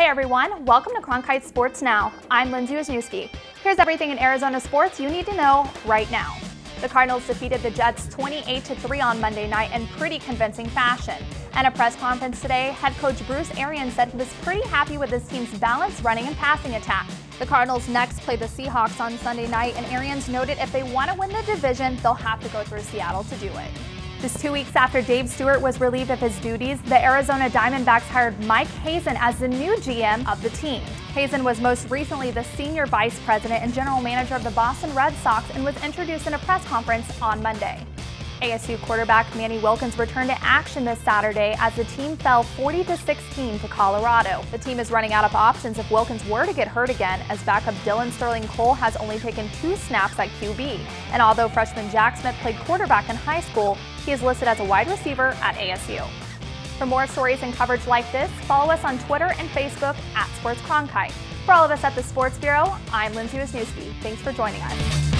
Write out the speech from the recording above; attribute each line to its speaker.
Speaker 1: Hey everyone, welcome to Cronkite Sports Now. I'm Lindsay Wisniewski. Here's everything in Arizona sports you need to know right now. The Cardinals defeated the Jets 28-3 on Monday night in pretty convincing fashion. At a press conference today, head coach Bruce Arians said he was pretty happy with his team's balanced running and passing attack. The Cardinals next play the Seahawks on Sunday night, and Arians noted if they want to win the division, they'll have to go through Seattle to do it. Just two weeks after Dave Stewart was relieved of his duties, the Arizona Diamondbacks hired Mike Hazen as the new GM of the team. Hazen was most recently the senior vice president and general manager of the Boston Red Sox and was introduced in a press conference on Monday. ASU quarterback Manny Wilkins returned to action this Saturday as the team fell 40 16 to Colorado. The team is running out of options if Wilkins were to get hurt again, as backup Dillon Sterling-Cole has only taken two snaps at QB. And although freshman Jack Smith played quarterback in high school, he is listed as a wide receiver at ASU. For more stories and coverage like this, follow us on Twitter and Facebook at Sports Cronkite. For all of us at the Sports Bureau, I'm Lindsay Wisniewski. Thanks for joining us.